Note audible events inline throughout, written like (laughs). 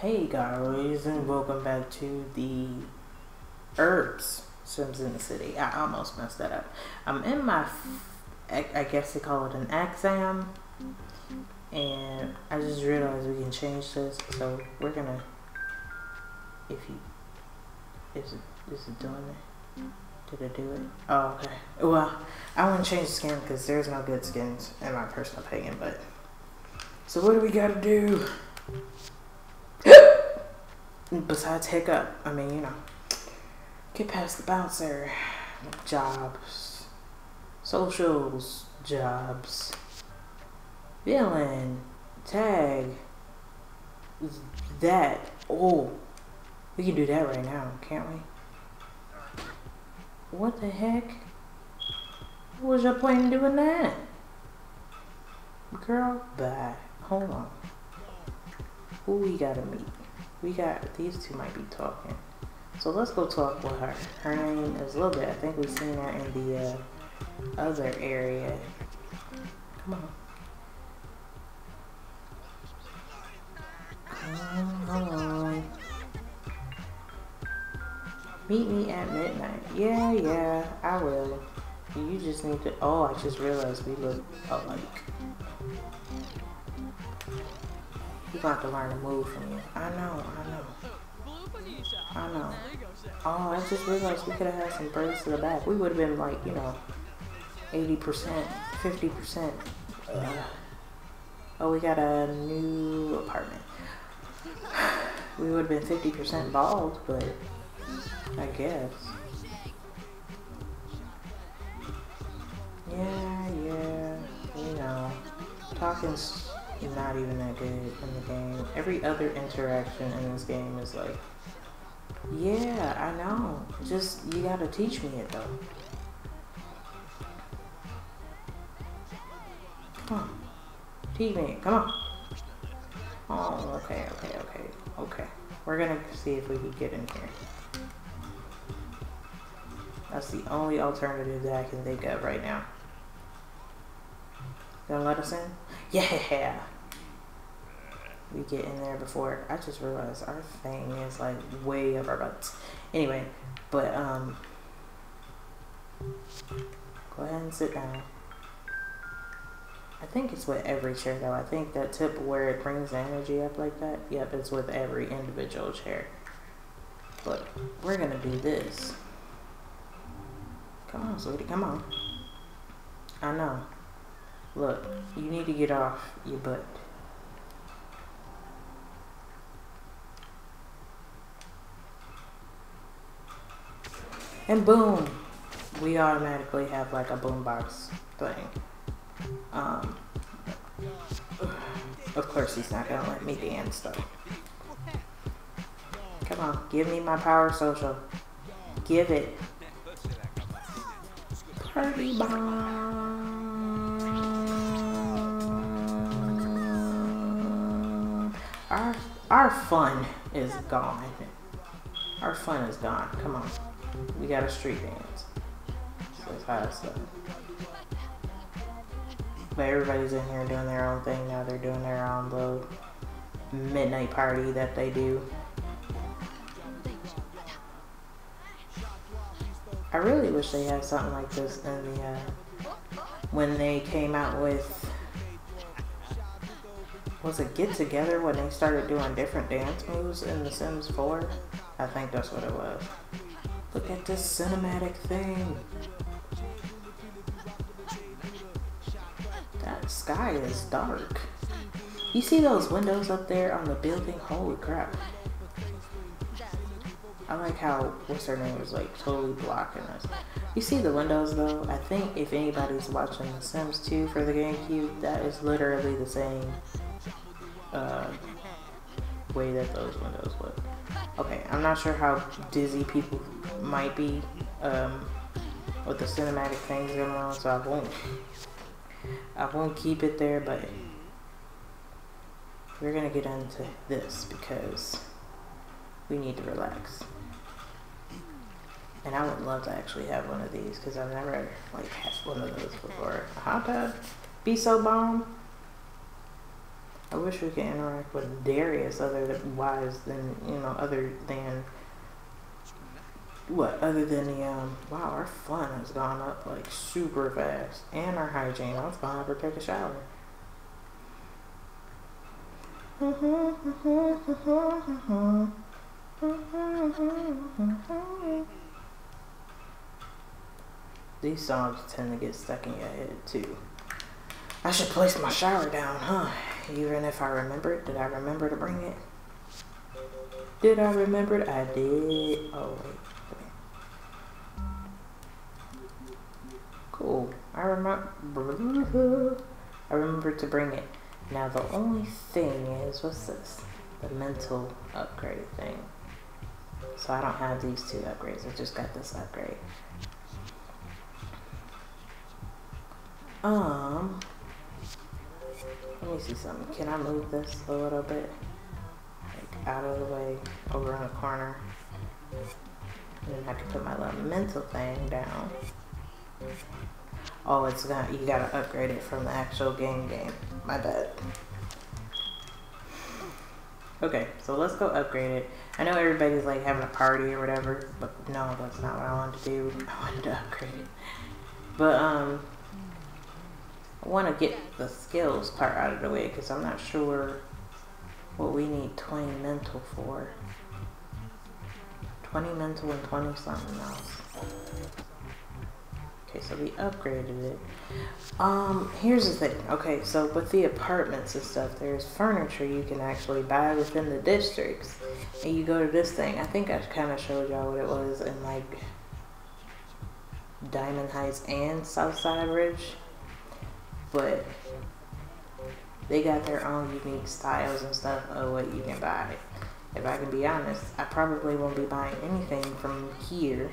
hey guys, and welcome back to the Urbz Sims in the City. I almost messed that up. I'm in my, I guess they call it an exam, and I just realized we can change this, so we're gonna, if you, is it, is it doing it? Did it do it? Oh, okay. Well, I want to change the skin because there's no good skins in my personal opinion, but, so what do we gotta do? Besides hiccup, I mean, you know, get past the bouncer, jobs, socials, jobs, villain, tag, that. Oh, we can do that right now, can't we? What the heck? What was your point in doing that? Girl, bye. Hold on. Who we gotta meet? We got, these two might be talking. So let's go talk with her. Her name is Lil Bit. I think we've seen her in the uh, other area. Come on. Come on. Meet me at midnight. Yeah, yeah, I will. You just need to. Oh, I just realized we look alike. You got to learn to move from you. I know, I know. I know. Oh, I just realized we could have had some birds to the back. We would have been like, you know, 80%, 50%. Uh, oh, we got a new apartment. (sighs) We would have been 50% bald, but I guess. Yeah, yeah, you know, talking's not even that good in the game. Every other interaction in this game is like, yeah, I know. Just, you gotta teach me it though. Come on. Teach me it. Come on. Oh, okay, okay, okay, okay. We're gonna see if we can get in here. That's the only alternative that I can think of right now. Gonna let us in? Yeah! We get in there before. I just realized our thing is like way up our butts. Anyway, but um, go ahead and sit down. I think it's with every chair though. I think that tip where it brings the energy up like that. Yep, it's with every individual chair. But we're gonna do this. Come on, sweetie, come on. I know. Look, you need to get off your butt. And boom, we automatically have like a boombox thing. Um, of course he's not gonna let me dance though. Come on, give me my power social. Give it. Party bomb. Our fun is gone. Our fun is gone. Come on. We got a street dance. So it's hot stuff. But everybody's in here doing their own thing now. They're doing their own little midnight party that they do. I really wish they had something like this in the uh, when they came out with was it Get Together when they started doing different dance moves in The Sims 4? I think that's what it was. Look at this cinematic thing. That sky is dark. You see those windows up there on the building? Holy crap. I like how what's her name is like totally blocking us. You see the windows though? I think if anybody's watching The Sims 2 for the GameCube, that is literally the same uh, way that those windows look. Okay, I'm not sure how dizzy people might be um, with the cinematic things going on, so I won't. I won't keep it there, but we're gonna get into this because we need to relax. And I would love to actually have one of these because I've never like had one of those before. A hot tub? Be so bomb? I wish we could interact with Darius other than wise than you know other than what other than the um wow our fun has gone up like super fast and our hygiene. I was gonna have her take a shower. These songs tend to get stuck in your head too. I should place my shower down, huh? Even if I remember it. Did I remember to bring it? Did I remember it? I did. Oh, wait. Cool. I remember. (laughs) I remember to bring it. Now the only thing is, what's this? The mental upgrade thing. So I don't have these two upgrades. I just got this upgrade. Um, let me see something. Can I move this a little bit? Like out of the way, over in the corner. And then I can put my little mental thing down. Oh, it's got you gotta upgrade it from the actual game game. My bad. Okay, so let's go upgrade it. I know everybody's like having a party or whatever, but no, that's not what I wanted to do. (laughs) I wanted to upgrade it. But um want to get the skills part out of the way because I'm not sure what we need 20 mental for. 20 mental and 20 something else. Okay, so we upgraded it. Um, here's the thing. Okay, so with the apartments and stuff, there's furniture you can actually buy within the districts. And you go to this thing. I think I kind of showed y'all what it was in like Diamond Heights and Southside Ridge but they got their own unique styles and stuff of what you can buy. If I can be honest, I probably won't be buying anything from here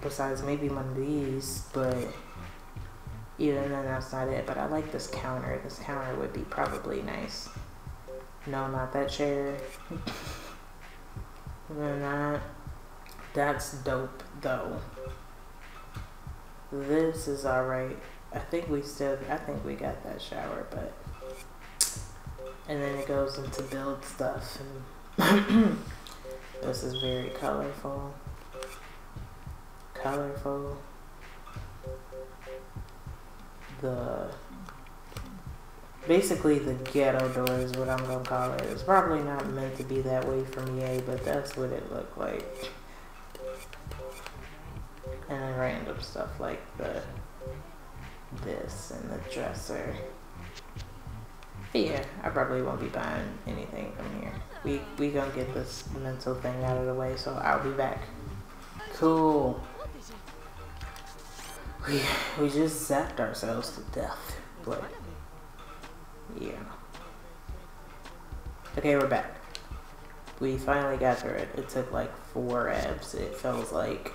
besides maybe one of these, but even then that's not it. But I like this counter. This counter would be probably nice. No, not that chair. then that. That's dope though. This is alright. I think we still, I think we got that shower, but, and then it goes into build stuff, (coughs) this is very colorful, colorful, the, basically the ghetto door is what I'm gonna call it. It's probably not meant to be that way from EA, but that's what it looked like. And then random stuff like the this and the dresser. But yeah, I probably won't be buying anything from here. We we gonna get this mental thing out of the way, so I'll be back. Cool. We we just zapped ourselves to death, but yeah. Okay, we're back. We finally got through it. It took like four abs. It feels like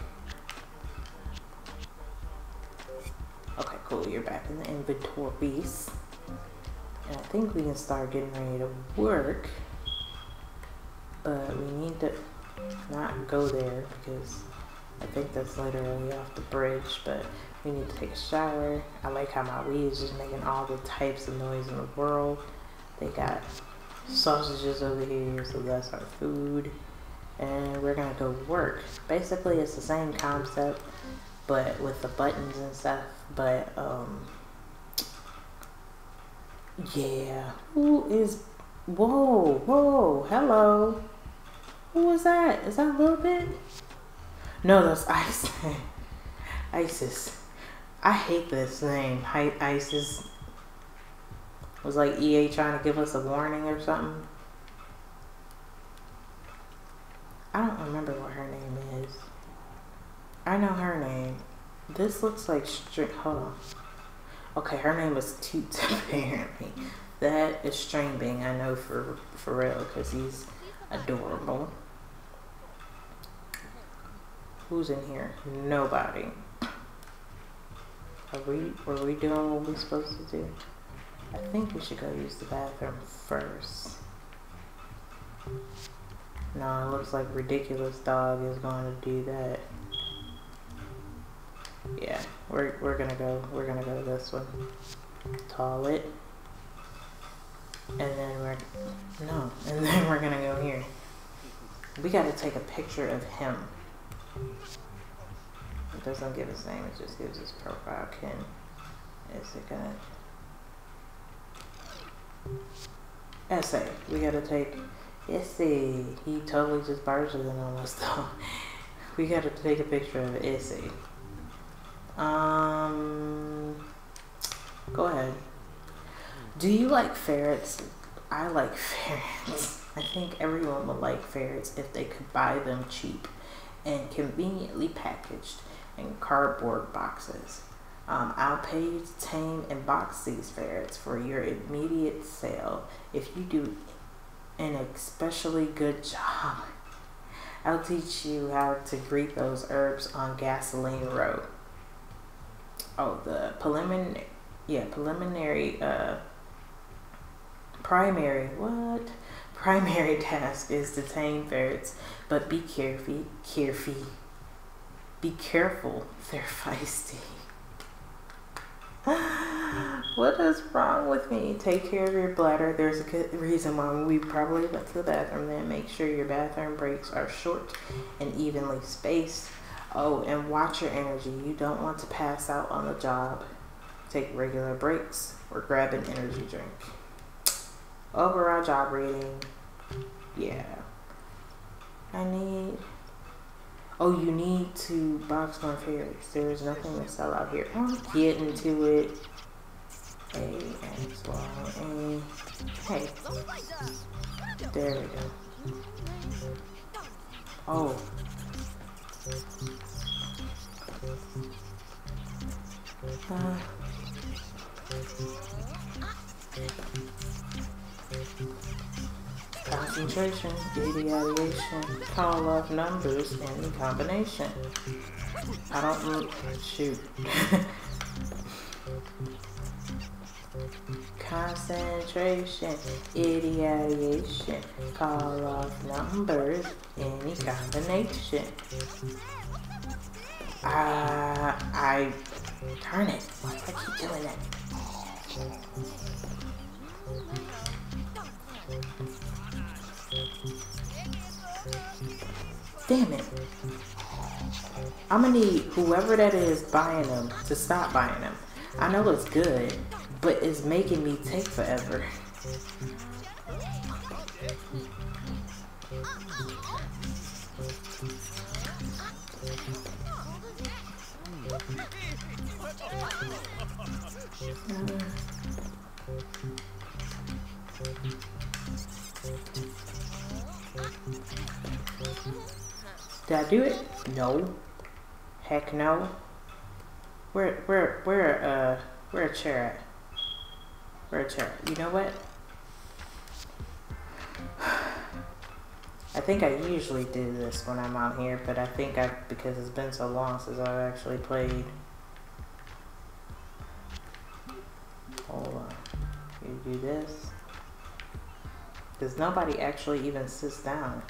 Okay, cool. You're back in the inventory inventories. And I think we can start getting ready to work. But we need to not go there because I think that's literally off the bridge. But we need to take a shower. I like how my weed is just making all the types of noise in the world. They got sausages over here, so that's our food. And we're gonna go work. Basically, it's the same concept, but with the buttons and stuff but um yeah. Who is whoa, whoa, hello. Who was that? Is that a little bit? No, that's (laughs) Ice. Isis. I hate this name. Isis. Was like EA trying to give us a warning or something? I don't remember what her name is. I know her name. This looks like string. Hold on. Okay, her name is Toots (laughs) apparently. That is String Bean. I know for for real because he's adorable. Who's in here? Nobody. Are we were we doing what we're supposed to do? I think we should go use the bathroom first. No, it looks like Ridiculous Dog is going to do that. Yeah, we're, we're gonna go, we're gonna go this one. Toilet. And then we're, no, (laughs) and then we're gonna go here. We gotta take a picture of him. It doesn't give his name, it just gives his profile. Ken, is it gonna? Essay. We gotta take Essay. He totally just barges in on us though. (laughs) We gotta take a picture of Essay. Um, go ahead. Do you like ferrets? I like (laughs) ferrets. I think everyone would like ferrets if they could buy them cheap and conveniently packaged in cardboard boxes. Um, I'll pay you to tame and box these ferrets for your immediate sale if you do an especially good (laughs) job. I'll teach you how to greet those Urbz on Gasoline Row. Oh, the preliminary, yeah, preliminary, uh, primary, what? Primary (laughs) task is to tame ferrets, but be careful, careful, be careful, (laughs) they're feisty. (laughs) what is wrong with me? Take care of your bladder. There's a good reason why we probably went to the bathroom then. Make sure your bathroom breaks are short and evenly spaced. Oh, and watch your energy. You don't want to pass out on the job. Take regular breaks or grab an energy drink. Overall job rating. Yeah. I need Oh, you need to box my ferrets. There's nothing to sell out here. I'm getting to it. A. Hey. There we go. Oh. Uh. concentration, ideation, call off numbers, and combination. I don't shoot. (laughs) concentration, ideation, call off numbers, any combination. Uh, I turn it. Why do I keep doing that? Damn it. I'm gonna need whoever that is buying them to stop buying them. I know it's good, but it's making me take forever. (laughs) (laughs) (laughs) Did I do it? No. Heck no. Where, where, where, uh, where a chair at? Where a chair? You know what? Think I usually do this when I'm out here, but I think I, because it's been so long since I've actually played. Hold on. You do this. Because nobody actually even sits down.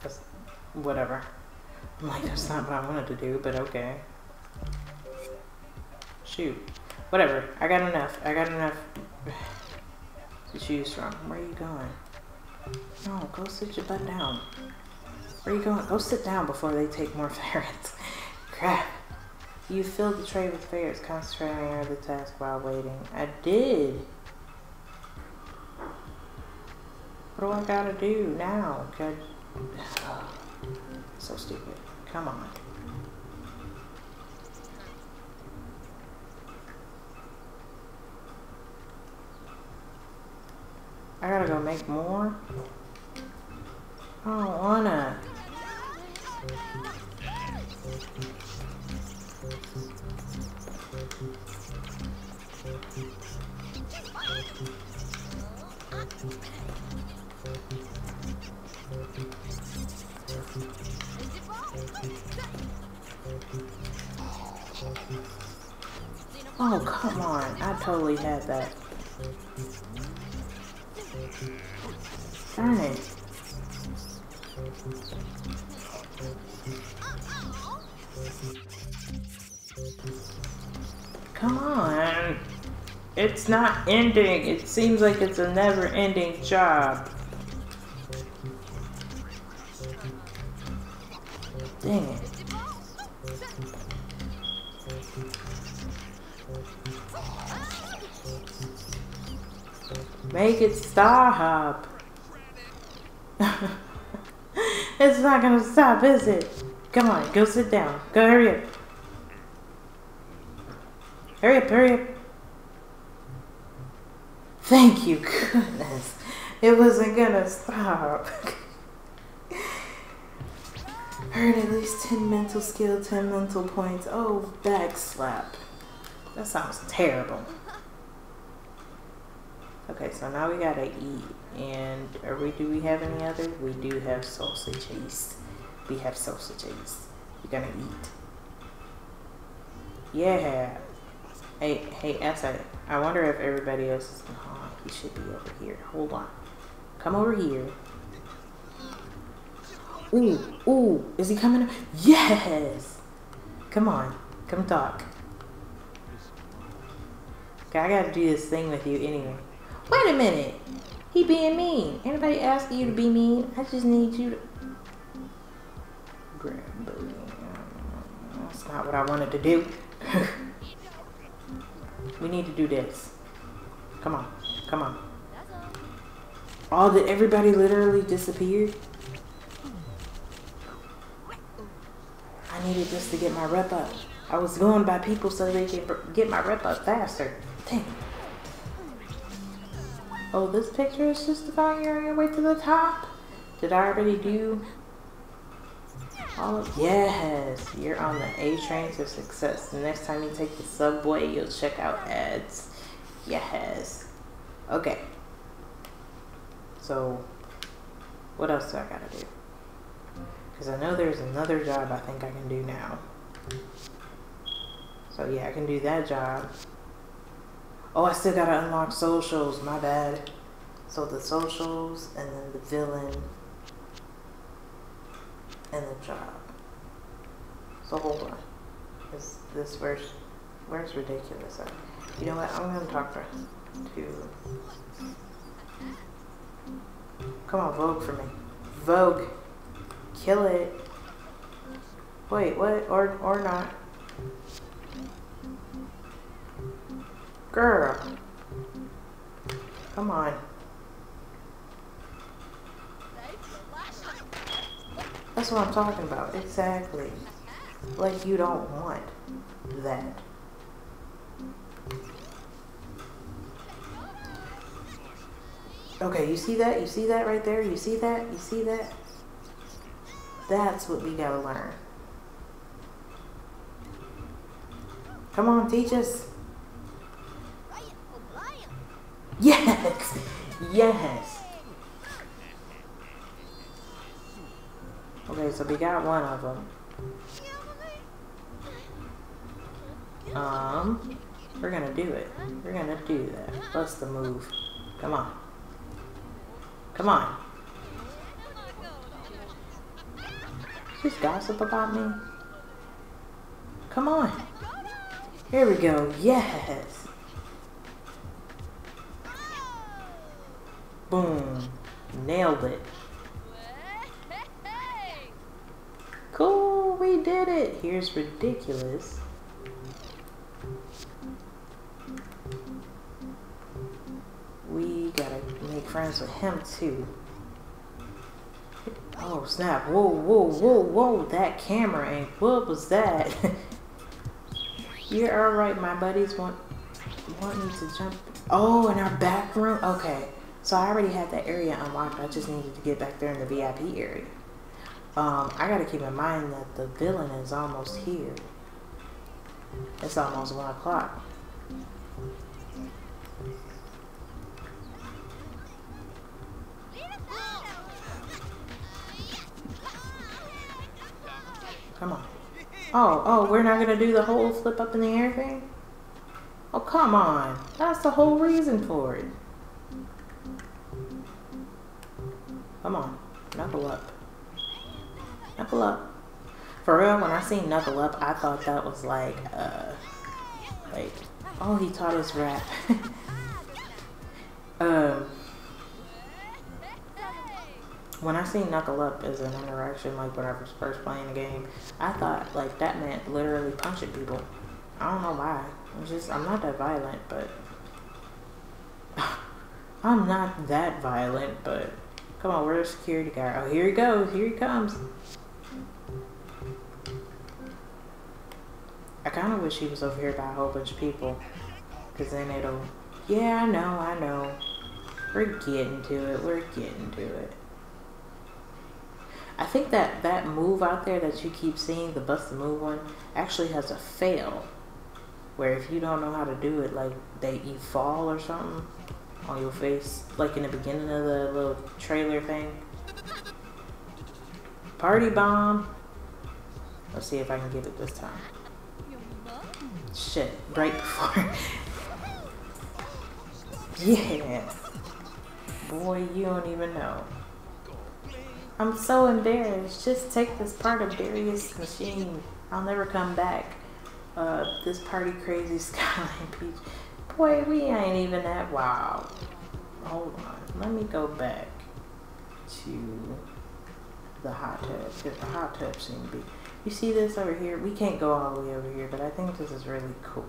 That's whatever. I'm like, that's not what I wanted to do, but okay. Shoot. Whatever. I got enough. I got enough choose from. Where are you going? No, go sit your butt down. Where are you going? Go sit down before they take more (laughs) ferrets. Crap. You filled the tray with ferrets, concentrating on the task while waiting. I did. What do I gotta do now? Could... (sighs) so stupid. Come on. Gotta go make more? I don't wanna. Oh, come on. I totally had that. Darn it. Come on. It's not ending. It seems like it's a never ending job. Dang it. Make it stop. (laughs) it's not gonna stop, is it? Come on, go sit down. Go hurry up. Hurry up, hurry up. Thank you, (laughs) goodness. It wasn't gonna stop. (laughs) Earn at least 10 mental skill, 10 mental points. Oh, back slap. That sounds terrible. Okay, so now we gotta eat. And are we do we have any other? We do have sausages. We have sausages. We're gonna eat. Yeah. Hey, hey, Essa. I wonder if everybody else is. Oh, he should be over here. Hold on. Come over here. Ooh, ooh, is he coming? Yes. Come on, come talk. Okay, I gotta do this thing with you anyway. Wait a minute. He being mean. Anybody asking you to be mean? I just need you to grab. That's not what I wanted to do. (laughs) we need to do this. Come on. Come on. All that everybody literally disappeared. I needed just to get my rep up. I was going by people so they could get my rep up faster. Dang. Oh, this picture is justifying you're on your way to the top? Did I already do all of Yes, you're on the A train to success. The next time you take the subway, you'll check out ads. Yes. Okay. So, what else do I gotta do? Because I know there's another job I think I can do now. So yeah, I can do that job. Oh, I still gotta unlock socials. My bad. So the socials and then the villain and the job. So hold on. Is this where's where's ridiculous at? You know what? I'm gonna talk to to Come on, Vogue for me. Vogue. Kill it. Wait, what? Or or not. Girl. Come on. That's what I'm talking about. Exactly. Like you don't want that. Okay, you see that? You see that right there? You see that? You see that? That's what we gotta learn. Come on, teach us. Yes! Yes! Okay, so we got one of them. Um, we're gonna do it. We're gonna do that. What's the move? Come on. Come on. Just gossip about me? Come on. Here we go. Yes. Boom. Nailed it. Cool, we did it. Here's ridiculous. We gotta make friends with him too. Oh snap, whoa, whoa, whoa, whoa, that camera angle, what was that? (laughs) You're alright, my buddies want, want me to jump. Oh, in our back room? Okay. So I already had that area unlocked. I just needed to get back there in the VIP area. Um, I gotta keep in mind that the villain is almost here. It's almost one o'clock. Come on. Oh, oh, we're not gonna do the whole flip up in the air thing? Oh, come on. That's the whole reason for it. Come on, knuckle up. Knuckle up. For real, when I seen knuckle up, I thought that was like, uh, like Oh, he taught us rap. (laughs) um, when I seen Knuckle Up as an interaction, like when I was first playing the game, I thought like that meant literally punching people. I don't know why. I'm just I'm not that violent, but (laughs) I'm not that violent, but come on, where's the security guard? Oh, here he goes. Here he comes. I kind of wish he was over here by a whole bunch of people. Because then it'll... Yeah, I know, I know. We're getting to it. We're getting to it. I think that that move out there that you keep seeing, the bust the move one, actually has a fail. Where if you don't know how to do it, like they you fall or something on your face, like in the beginning of the little trailer thing. Party bomb. Let's see if I can get it this time. Shit, right before. (laughs) yeah. Boy, you don't even know. I'm so embarrassed. Just take this part of Darius' machine. I'll never come back. Uh, this party crazy (laughs) Skyline Beach. Boy, we ain't even that wild. Hold on. Let me go back to the hot tub. Because the hot tub seemed to be... You see this over here? We can't go all the way over here, but I think this is really cool.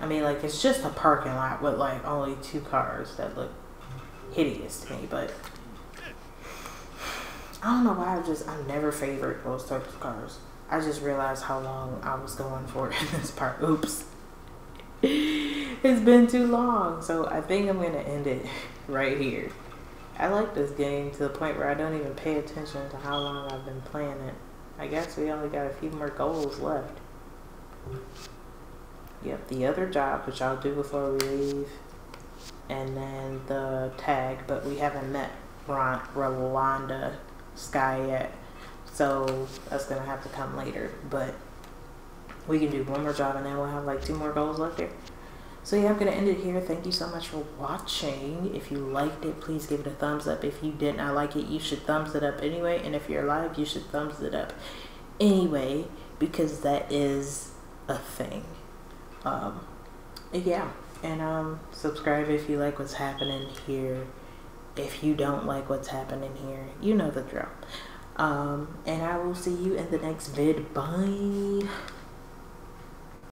I mean, like, it's just a parking lot with, like, only two cars that look hideous to me, but I don't know why I just I never favored those types of cars. I just realized how long I was going for in this part. Oops. (laughs) it's been too long. So I think I'm gonna end it (laughs) right here. I like this game to the point where I don't even pay attention to how long I've been playing it. I guess we only got a few more goals left. Yep, the other job, which I'll do before we leave. And then the tag, but we haven't met Rolanda Sky yet. So that's gonna have to come later. But we can do one more job and then we'll have like two more goals left here. So yeah, I'm gonna end it here. Thank you so much for watching. If you liked it, please give it a thumbs up. If you did not like it, you should thumbs it up anyway. And if you're alive, you should thumbs it up anyway because that is a thing. Um, yeah, and um, subscribe if you like what's happening here if you don't like what's happening here, you know the drill. Um, and I will see you in the next vid. Bye.